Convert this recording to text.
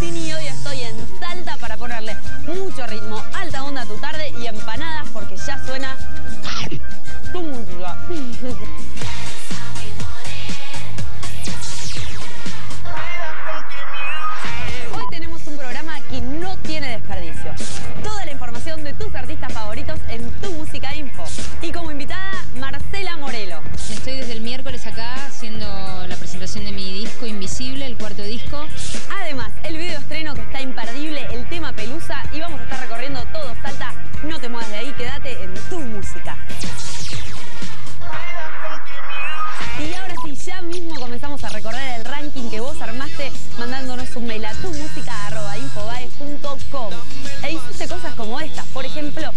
你有。el video estreno que está imperdible, el tema Pelusa y vamos a estar recorriendo todo Salta. No te muevas de ahí, quédate en tu música. Y ahora sí, ya mismo comenzamos a recorrer el ranking que vos armaste mandándonos un mail a tumusica.infobae.com e hiciste cosas como estas, por ejemplo,